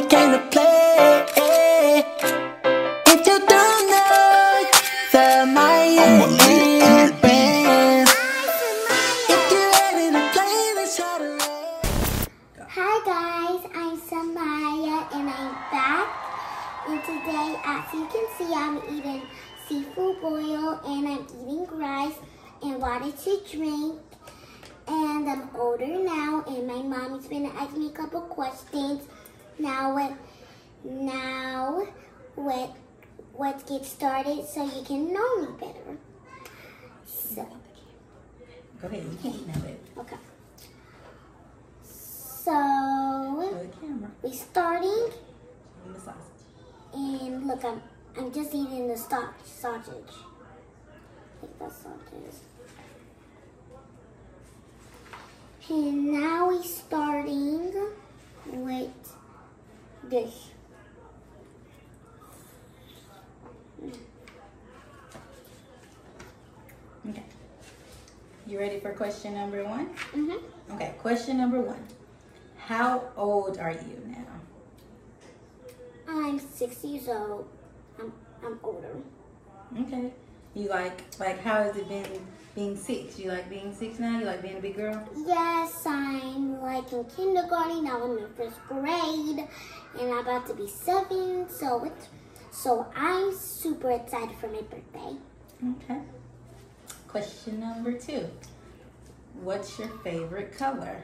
we came to play. If you don't know, the Miami Bands. If you're ready to play, let's try. Hi guys, I'm Samiyah and I'm back. And today, as you can see, I'm eating seafood boil and I'm eating rice and water to drink. And I'm older now, and my mommy's been asking me a couple questions. Now, what? Now, what? Let's get started so you can know me better. So, Go ahead, you can eat now, baby. okay. So, Show the camera. we starting. And the sausage. And look, I'm I'm just eating the stock sausage. Take that sausage. And now we're starting with this. Okay. You ready for question number one? Mhm. Okay, question number one. How old are you now? I'm six years old. I'm I'm older. Okay. You like like how has it been being six? You like being six now? You like being a big girl? Yes, I'm like in kindergarten. Now I'm in first grade, and I'm about to be seven. So it's so I'm super excited for my birthday. Okay. Question number two. What's your favorite color?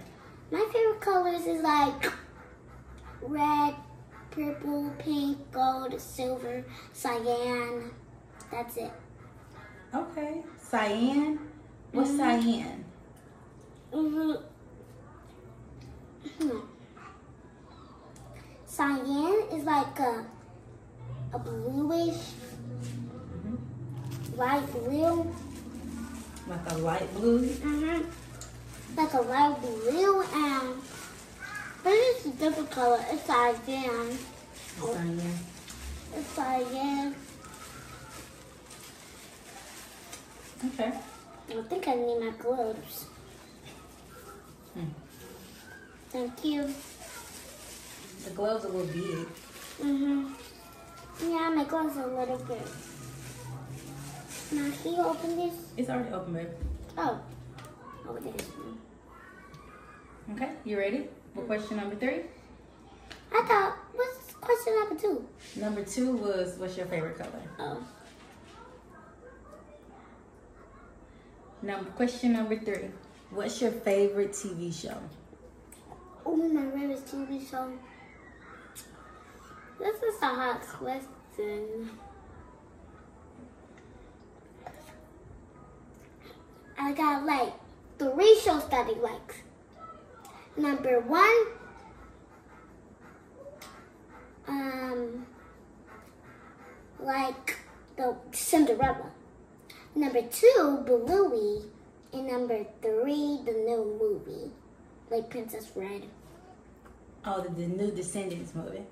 My favorite colors is like red, purple, pink, gold, silver, cyan. That's it. Okay. Cyan. What's Mhm. cyan? hmm Cyan is like a, a bluish, light blue. Like a light blue? hmm Like a light blue and but it's a different color. It's cyan. Cyan. It's cyan. Okay. I think I need my gloves. Hmm. Thank you. The gloves are a little big. Mhm. Yeah, my gloves are a little bit. Now, can you open this? It's already open, babe. Oh. Oh, one. Okay, you ready for question number three? I thought, what's question number two? Number two was what's your favorite color? Oh. Number question number three. What's your favorite TV show? Oh, my favorite TV show. This is a hard question. I got like three shows that he likes. Number one, um, like the Cinderella. Number two, Bluey. And number three, the new movie, like Princess Red. Oh, the, the new Descendants movie.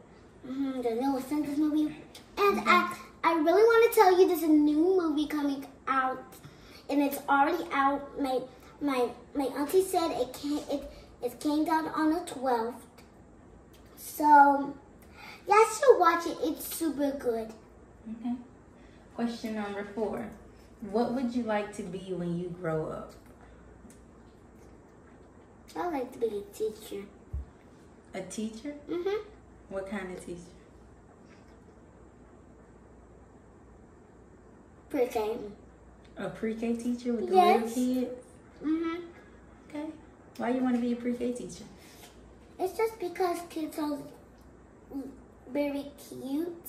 hmm the new Descendants movie. And I, I really want to tell you there's a new movie coming out, and it's already out. My my my auntie said it came it it came out on the 12th. So, yeah, I should watch it. It's super good. Okay. Question number four. What would you like to be when you grow up? I like to be a teacher. A teacher? Mhm. What kind of teacher? Pre-K. A pre-K teacher with the Yes. little kids? Mhm. Okay. Why you want to be a pre-K teacher? It's just because kids are very cute,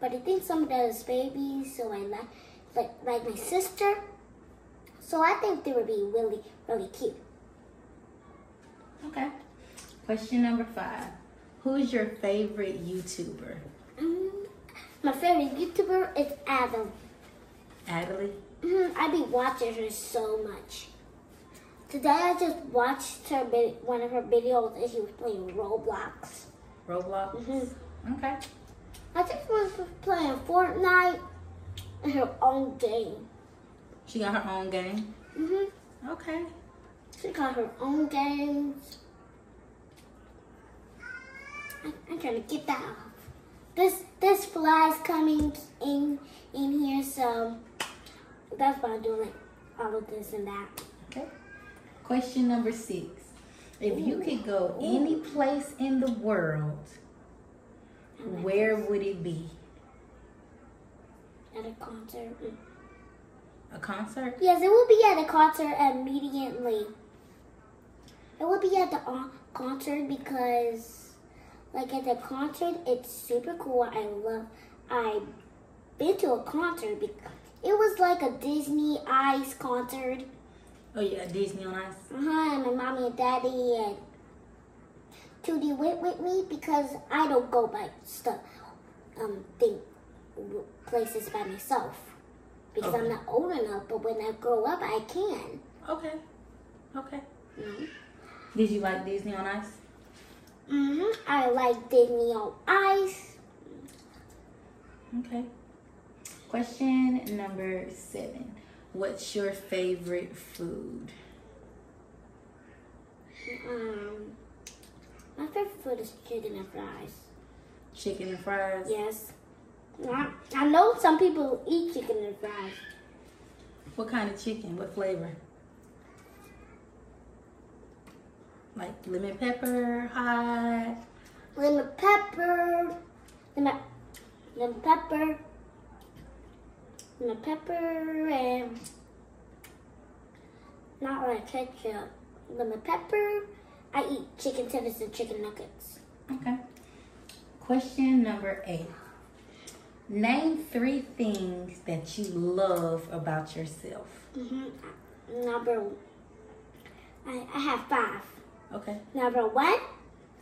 but I think some of those babies, so I like like like my sister. So I think they would be really really cute. Okay. Question number five. Who's your favorite YouTuber? Mm, my favorite YouTuber is Adam. Adley? Mm, I be watching her so much. Today I just watched her one of her videos and she was playing Roblox. Roblox? Mhm. Okay. I think she was playing Fortnite in her own game. She got her own game? hmm Okay. She got her own games. I, I'm trying to get that off. This this fly is coming in in here, so that's why I'm doing all of this and that. Okay. Question number six. If you could go any place in the world, where would it be? At a concert. A concert? Yes, it will be at a concert immediately. It will be at the uh, concert because, like, at the concert, it's super cool. I love. I've been to a concert. Because it was like a Disney Ice concert. Oh yeah, Disney on Ice. Uh huh. And my mommy and daddy and Tootie went with me because I don't go by stuff, um, think places by myself because I'm not old enough. But when I grow up, I can. Okay. Okay. You know? Did you like Disney on Ice? hmm I like Disney on Ice. Okay. Question number seven. What's your favorite food? Um, my favorite food is chicken and fries. Chicken and fries? Yes. I, I know some people eat chicken and fries. What kind of chicken? What flavor? Like lemon pepper, hot? Lemon pepper, lemon, lemon pepper, lemon pepper, and not like ketchup. Lemon pepper. I eat chicken tenders and chicken nuggets. Okay. Question number eight. Name three things that you love about yourself. hmm Number, I, I have five. Okay. Number one,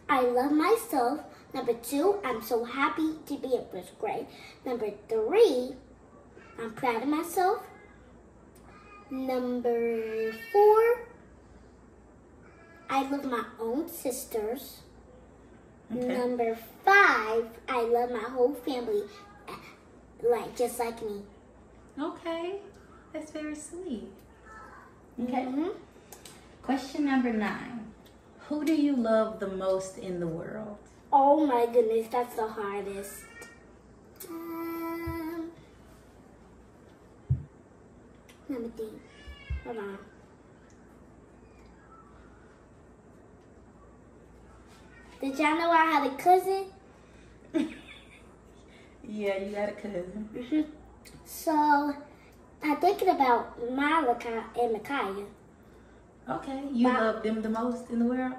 I love myself. Number two, I'm so happy to be in first grade. Number three, I'm proud of myself. Number four, I love my own sisters. Okay. Number five, I love my whole family, like just like me. Okay. That's very sweet. Okay. Mhm. Question number nine. Who do you love the most in the world? Oh my goodness, that's the hardest. Um, let me think. Hold on. Did y'all know I had a cousin? Yeah, you got a cousin. hmm So, I'm thinking about Malika and Micaiah. Okay. You Wow. love them the most in the world?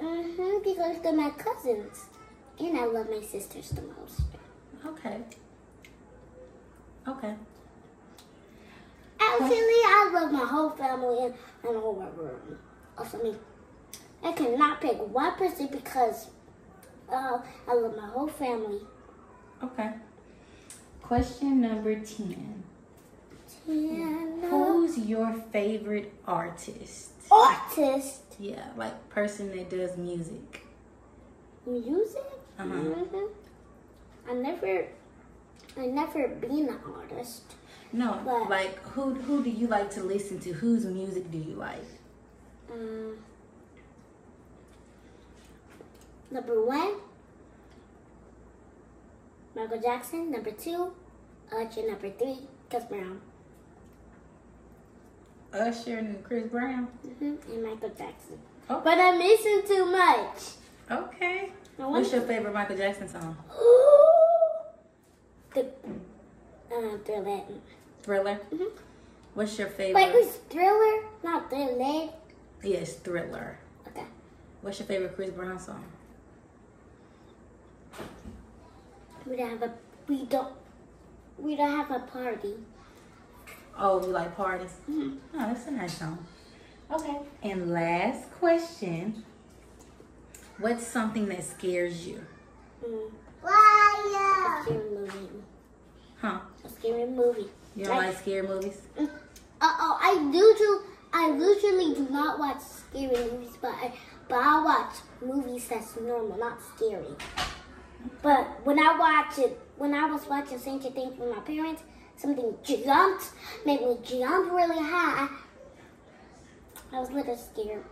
hmm because they're my cousins. And I love my sisters the most. Okay. Okay. Actually, I love my whole family and, and the whole room. Also, me. I cannot pick one person because uh, I love my whole family. Okay. Question number 10. And, uh, Who's your favorite artist? artist Yeah, like person that does music. music. Uh-huh. hmm I never, I never been an artist. No, What? like who who do you like to listen to? Whose music do you like? Um, number one, Michael Jackson. Number two, Usher. Number three, Chris Brown. Usher and Chris Brown. hmm And Michael Jackson. Oh. But I'm missing too much. Okay. What's your favorite Michael Jackson song? the uh, thriller. Thriller. Mhm. What's your favorite? Wait, who's thriller? Not thriller. Yes, Thriller. Okay. What's your favorite Chris Brown song? We don't have a. We don't. We don't have a party. Oh, you like parties? Mhm. Oh, that's a nice song. Okay. And last question. What's something that scares you? Mm. A scary movie. Huh? A scary movie. You don't like scary movies? Uh oh, I usually I usually do not watch scary movies, but I but I watch movies that's normal, not scary. But when I watch it, when I was watching Stranger Things with my parents, something jumped, made me jump really high. I was a little scared.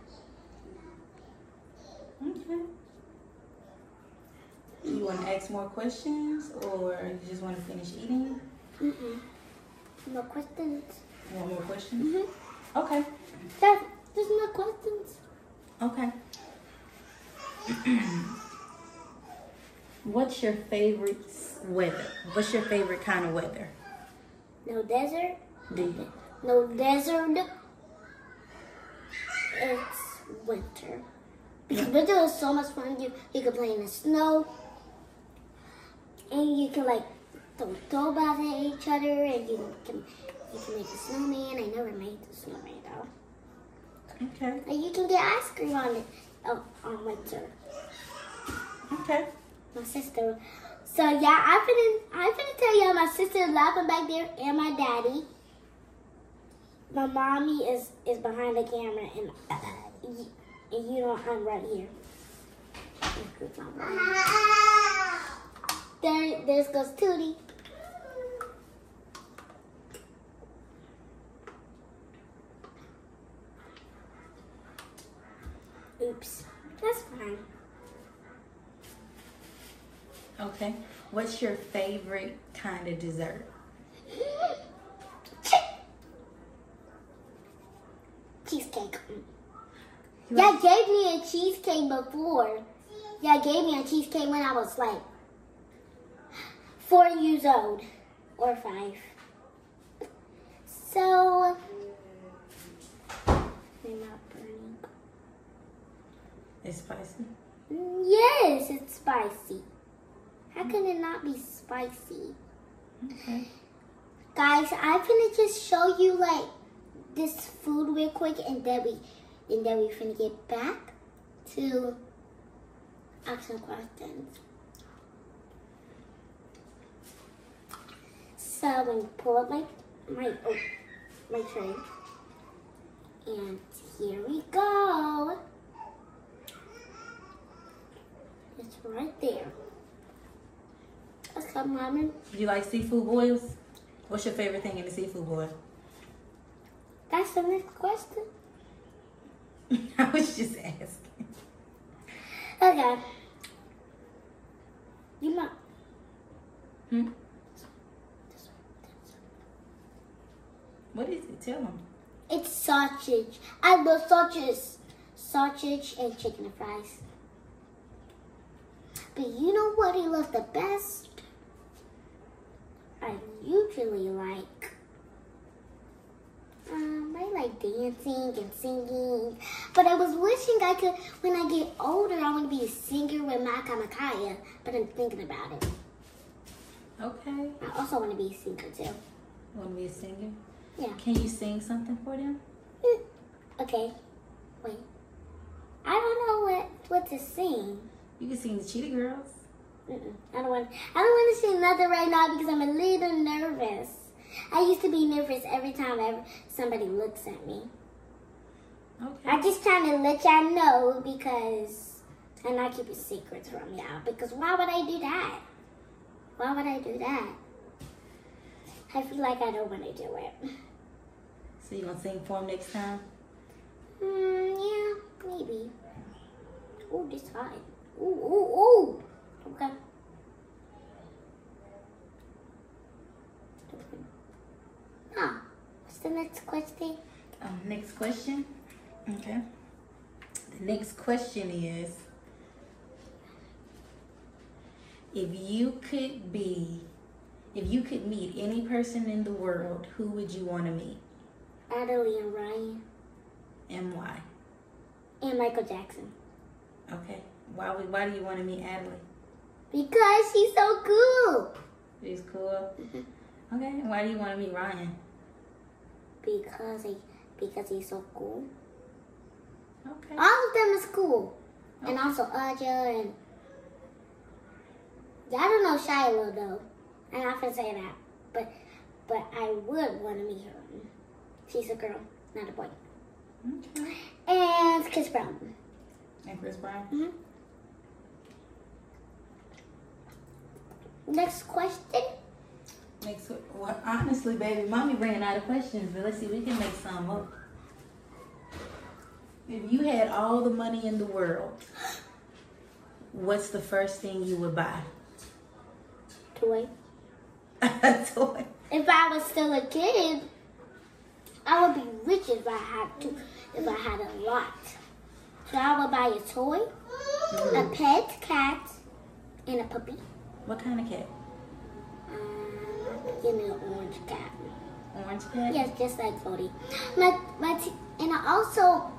Okay. You want to ask more questions, or you just want to finish eating? Mm-mm. No questions. You want more questions? Mm-hmm. Okay. Dad, there's no questions. Okay. What's your favorite weather? What's your favorite kind of weather? No desert. You? No desert. It's winter. Because winter is so much fun. You you can play in the snow, and you can like throw snowballs at each other, and you can you can make a snowman. I never made the snowman though. Okay. And you can get ice cream on it oh, on winter. Okay. My sister. So yeah, I'm gonna I'm gonna tell you my sister laughing back there and my daddy. My mommy is is behind the camera and uh, y- and you know I'm right here. There, there goes Tootie. Oops, that's fine. Okay. What's your favorite kind of dessert? Cheesecake. Yeah, gave me a cheesecake before. Yeah, gave me a cheesecake when I was like four years old or five. So, they're not burning. It's spicy. Yes, it's spicy. How can it not be spicy? Okay. Guys, I'm gonna just show you like this food real quick and then we and then we finna get back to asking questions. So I'm gonna pull up my my oh, my tray. And here we go. It's right there. Come, Do you like seafood boils? What's your favorite thing in the seafood boil? That's the next question. I was just asking. Okay. You know. Hmm? What is it? Tell them. It's sausage. I love sausages. Sausage and chicken and fries. But you know what he loves the best? I usually like. Um, I like dancing and singing. But I was wishing I could, when I get older, I want to be a singer with Maka Makaya. But I'm thinking about it. Okay. I also want to be a singer too. Want to be a singer? Yeah. Can you sing something for them? Okay. Wait. I don't know what what to sing. You can sing the Cheetah Girls. Mm-mm. I don't want. I don't want to sing nothing right now because I'm a little nervous. I used to be nervous every time ever somebody looks at me. Okay. I'm just trying to let y'all know because I'm not keeping secrets from y'all. Because why would I do that? Why would I do that? I feel like I don't want to do it. So you gonna sing for them next time? Hmm, yeah, maybe. Oh, this hot. Ooh, ooh, ooh. Okay. Ah, what's the next question? Um, next question. Okay. The next question is if you could be if you could meet any person in the world, who would you want to meet Adley and Ryan and why? and Michael Jackson. Okay. Why why do you want to meet Adley? Because he's so cool. He's cool. Okay. Why do you want to meet Ryan? Because he, because he's so cool. Okay. All of them is cool. And also Aja and I don't know Shiloh though. I'm not gonna say that. But but I would want to meet her. She's a girl, not a boy. Okay. And Chris Brown. And Chris Brown. hmm Next question. Next, well, honestly, baby, mommy ran out of questions, but let's see, we can make some up. If you had all the money in the world, what's the first thing you would buy? Toy. A toy. If I was still a kid, I would be rich if I had to. If I had a lot, so I would buy a toy, a mm. pet cat, and a puppy. What kind of cat? Um, give me an orange cat. Orange cat? Yes, just like Cody. My my and I also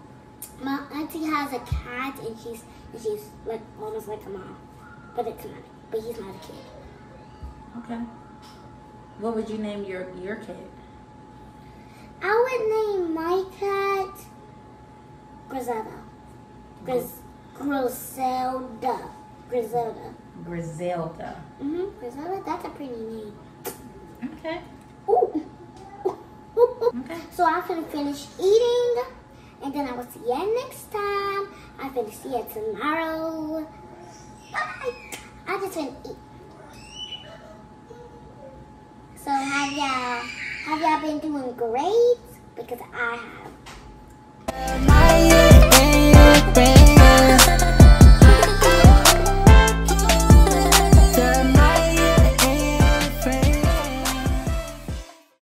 my auntie has a cat and she's and she's like almost like a mom, but it's not. But he's not a kid. Okay. What would you name your your cat? I would name my cat Griselda. Gris- Griselda. Griselda. Griselda. Mm-hmm. Griselda. That's a pretty name. Okay. Ooh. Okay. So I'm gonna finish eating, and then I will see you next time. I'm gonna see you tomorrow. Bye. I just gonna eat. So have y'all have y'all been doing great? Because I have.